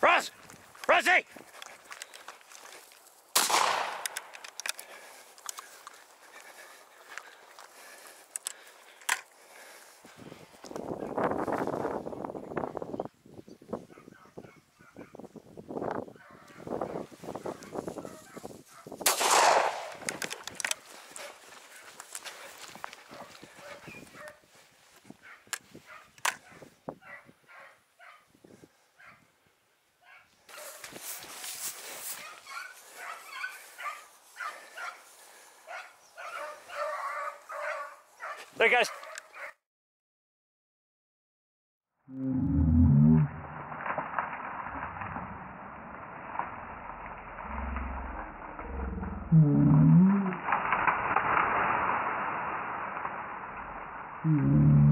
Roz! Rosie! There he goes. Mm-hmm. Mm-hmm.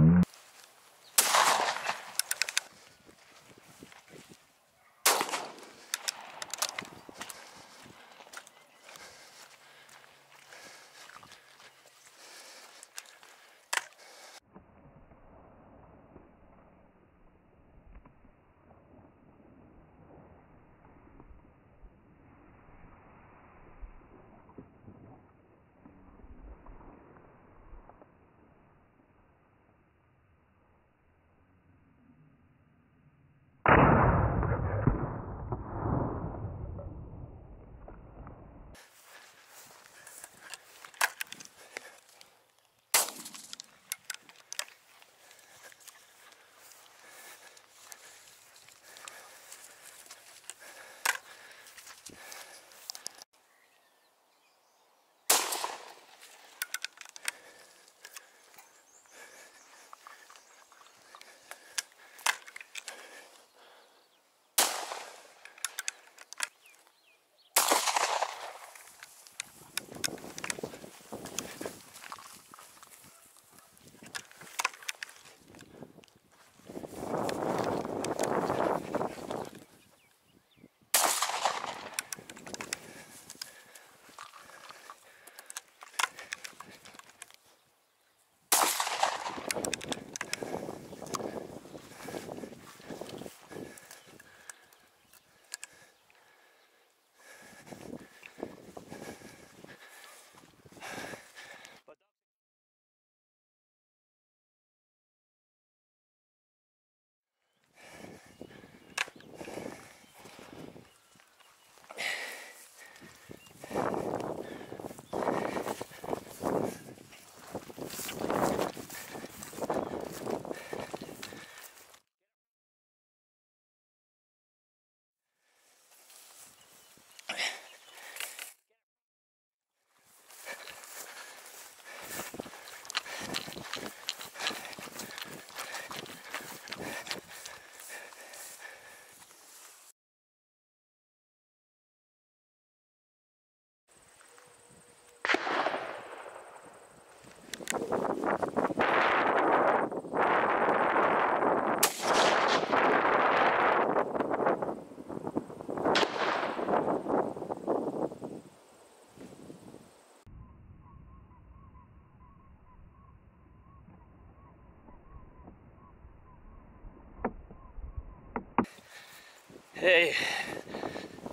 Hey,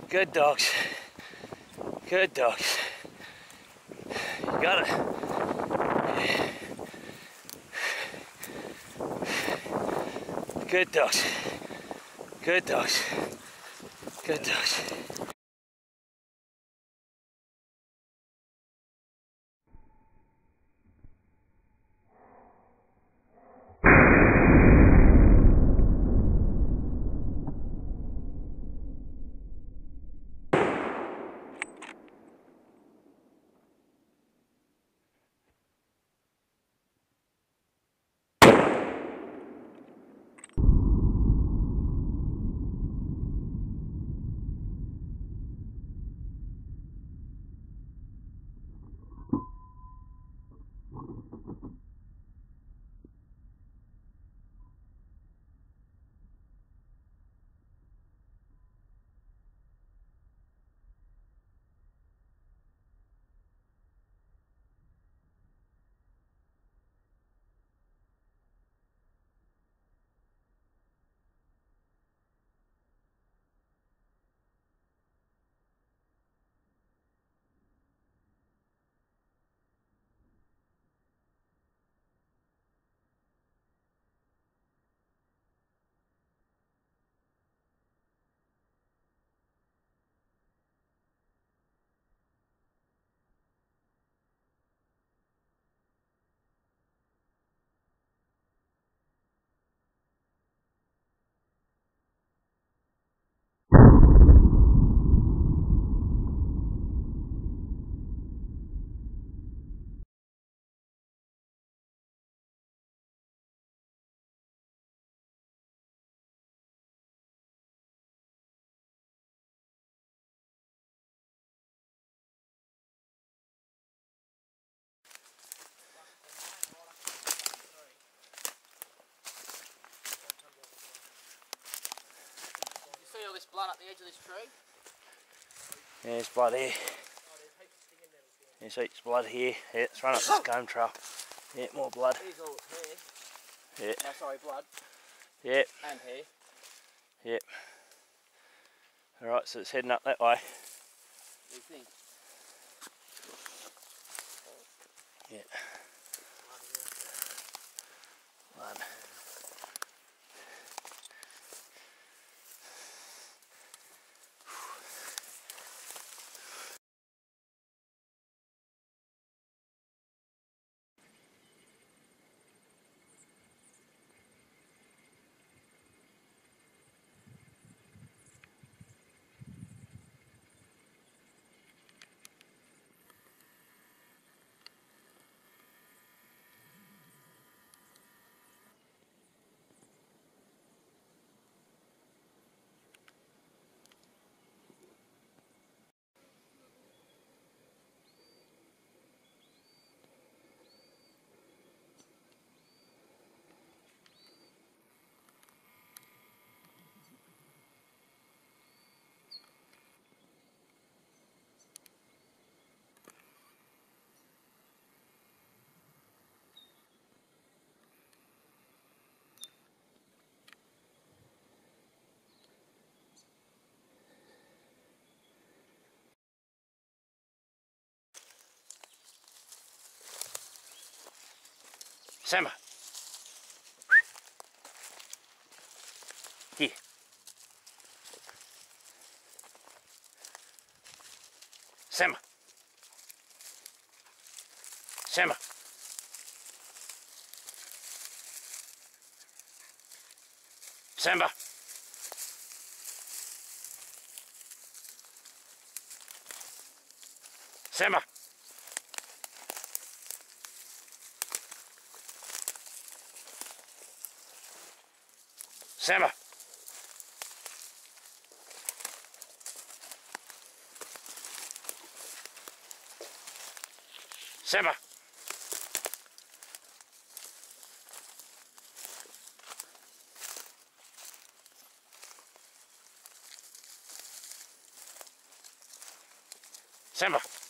good dogs. Good dogs. You gotta. Good dogs. Good dogs. Good dogs. Blood up the edge of this tree. There's blood here. There's heaps of blood here. Yeah, let's run up this comb trail. Yeah, more blood. Here's all hair. Yeah, Oh, sorry, blood yeah, and hair. yeah. Alright, so it's heading up that way. What do you think? Yeah. Blood. Samba. Here. Samba. Samba. Samba. Samba. Snabba! Snabba! Snabba!